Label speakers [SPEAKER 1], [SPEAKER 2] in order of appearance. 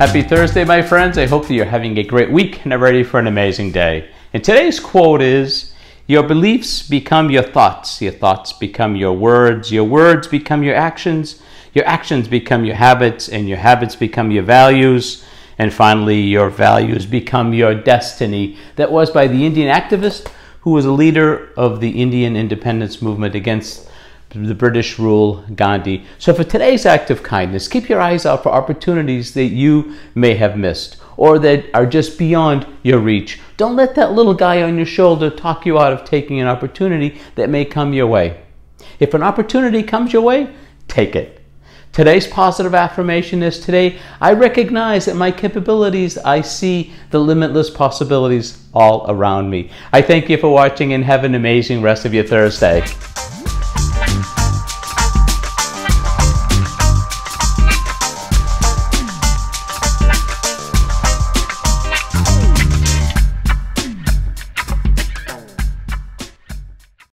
[SPEAKER 1] Happy Thursday, my friends. I hope that you're having a great week and are ready for an amazing day. And today's quote is Your beliefs become your thoughts, your thoughts become your words, your words become your actions, your actions become your habits, and your habits become your values. And finally, your values become your destiny. That was by the Indian activist who was a leader of the Indian independence movement against the British rule, Gandhi. So for today's act of kindness, keep your eyes out for opportunities that you may have missed or that are just beyond your reach. Don't let that little guy on your shoulder talk you out of taking an opportunity that may come your way. If an opportunity comes your way, take it. Today's positive affirmation is today I recognize that my capabilities, I see the limitless possibilities all around me. I thank you for watching and have an amazing rest of your Thursday.